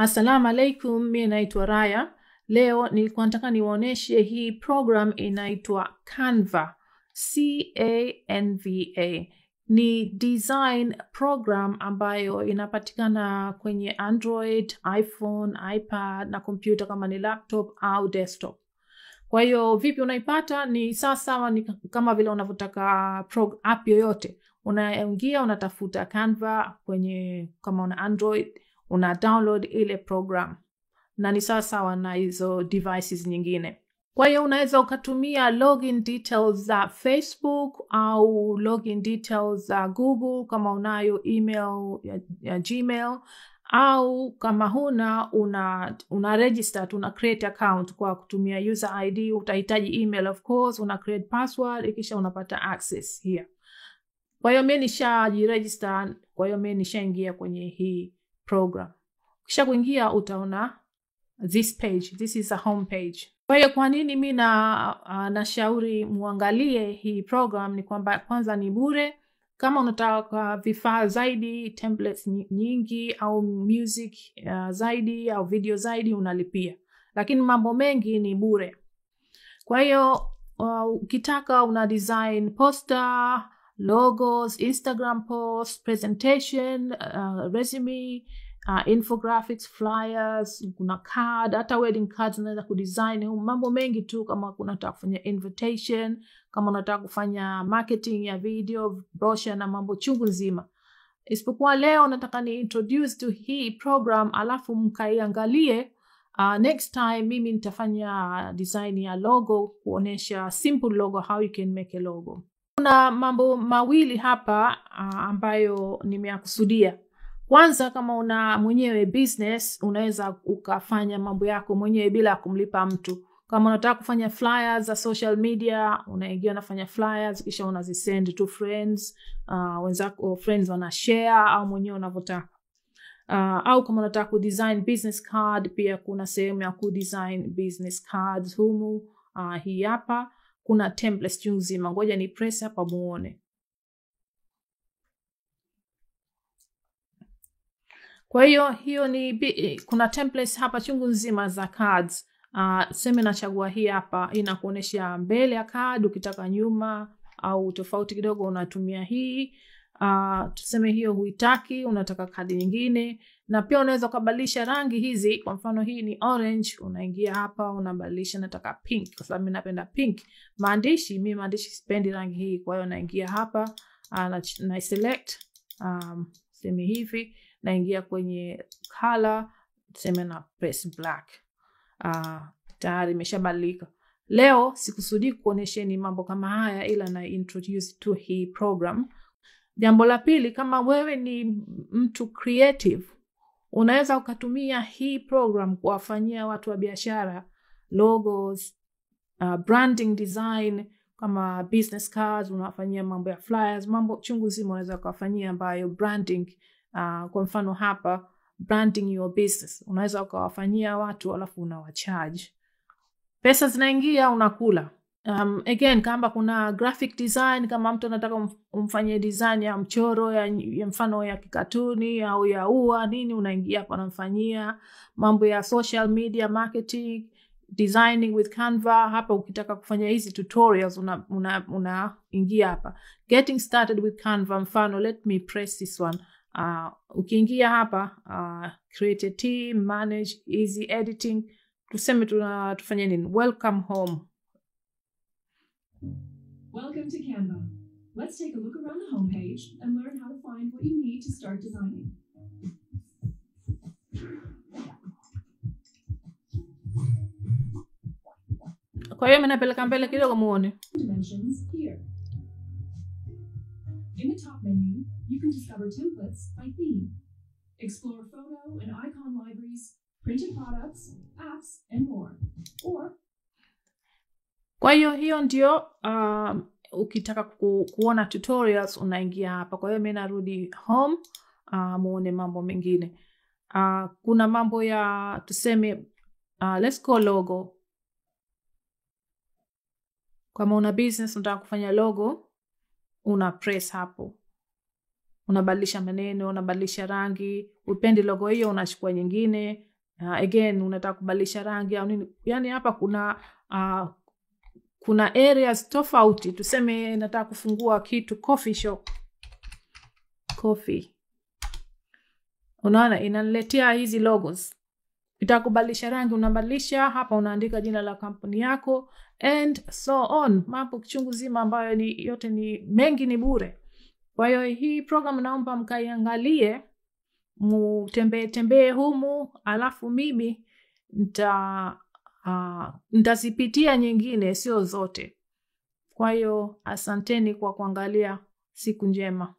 Assalamu alaikum, mi naitwa Raya. Leo nilikuwa nataka niwaonyeshe hii program inaitwa Canva, C-A-N-V-A. Ni design program ambayo inapatikana kwenye Android, iPhone, iPad na kompyuta kama ni laptop au desktop. Kwa hiyo vipi unaipata? Ni sawasawa, sawa ni kama vile unavyotaka app yoyote, unaingia unatafuta Canva kwenye kama una Android una download ile program na ni sawasawa sawa na hizo devices nyingine. Kwa hiyo unaweza ukatumia login details za Facebook au login details za Google kama unayo email ya, ya Gmail au kama huna una, una register una create account kwa kutumia user ID. Utahitaji email of course, una create password ikisha unapata access here. Kwa hiyo mi nishajiregister, kwa hiyo mi nishaingia kwenye hii program. Kisha kuingia utaona this page, this is a home page. Kwa hiyo kwa nini mi na nashauri muangalie hii program ni kwamba kwanza ni bure. Kama unataka vifaa zaidi, templates nyingi au music uh, zaidi au video zaidi unalipia, lakini mambo mengi ni bure. Kwa hiyo ukitaka uh, una design poster, logos, Instagram posts, presentation, uh, resume, uh, infographics, flyers, kuna card, hata wedding cards unaweza kudesign. Mambo mengi tu, kama unataka kufanya invitation, kama unataka kufanya marketing ya video, brochure na mambo chungu nzima. Isipokuwa leo nataka ni introduce to hii program alafu mkaiangalie. Uh, next time mimi nitafanya design ya logo kuonesha simple logo, how you can make a logo. Kuna mambo mawili hapa uh, ambayo nimeyakusudia. Kwanza, kama una mwenyewe business, unaweza ukafanya mambo yako mwenyewe bila kumlipa mtu. Kama unataka kufanya flyers za social media, unaingia unafanya flyers kisha unazisend to friends, uh, wenzako friends wana share au mwenyewe unavyotaka. Uh, au kama unataka kudesign business card, pia kuna sehemu ya kudesign business cards humu. Uh, hii hapa kuna template chungu nzima. Ngoja ni press hapa muone. Kwa hiyo hiyo ni kuna templates hapa chungu nzima za cards. Uh, seme nachagua hii hapa, inakuonyesha mbele ya card, ukitaka nyuma au tofauti kidogo unatumia hii. Uh, tuseme hiyo huitaki, unataka kadi nyingine, na pia unaweza ukabadilisha rangi hizi. Kwa mfano hii ni orange, unaingia hapa unabadilisha, nataka pink kwa sababu mimi napenda pink. Maandishi, mimi maandishi sipendi rangi hii, kwa hiyo naingia hapa uh, na, na select um, seme hivi naingia kwenye color tuseme na press black. Uh, tayari imeshabadilika. Leo sikusudii kuonyesheni mambo kama haya, ila na introduce to hii program. Jambo la pili, kama wewe ni mtu creative, unaweza ukatumia hii program kuwafanyia watu wa biashara logos, uh, branding design kama business cards, unawafanyia mambo ya flyers, mambo chungu zima unaweza ukawafanyia ambayo branding uh, kwa mfano hapa branding your business. Unaweza ukawafanyia watu alafu unawacharge pesa zinaingia unakula um, again kama kuna graphic design kama mtu anataka umf- umfanyie design ya mchoro ya, ya mfano ya kikatuni au ya ua nini unaingia hapo anamfanyia mambo ya social media marketing designing with canva hapa ukitaka kufanya hizi tutorials unaingia una, una unaingia hapa getting started with canva mfano let me press this one Uh, ukiingia hapa uh, create a team, manage, easy editing, tuseme tuna tufanye nini? Welcome home. Welcome to Canva. Let's take a look around the homepage and learn how to find what you need to start designing. Kwa hiyo mimi mbele kidogo muone. Dimensions here. In the top menu, you can discover templates by theme. Explore photo and icon libraries, printed products, apps, and more. Or Kwa hiyo hiyo ndio um, ukitaka ku, kuona tutorials unaingia hapa. Kwa hiyo mimi narudi home uh, muone mambo mengine. Uh, kuna mambo ya tuseme uh, let's go logo. Kama una business unataka kufanya logo, una press hapo, unabadilisha maneno, unabadilisha rangi. Upendi logo hiyo, unachukua nyingine. uh, again unataka kubadilisha rangi au nini yani hapa kuna uh, kuna areas tofauti. Tuseme nataka kufungua kitu coffee shop. Coffee. Unaona inaniletea hizi logos. Itakubadilisha rangi unabadilisha hapa unaandika jina la kampuni yako and so on. Mambo kichungu zima ambayo ni yote ni mengi ni bure. Kwa hiyo hii program naomba mkaiangalie mutembee tembee humu alafu mimi nta uh, ntazipitia nyingine sio zote. Kwa hiyo asanteni kwa kuangalia. Siku njema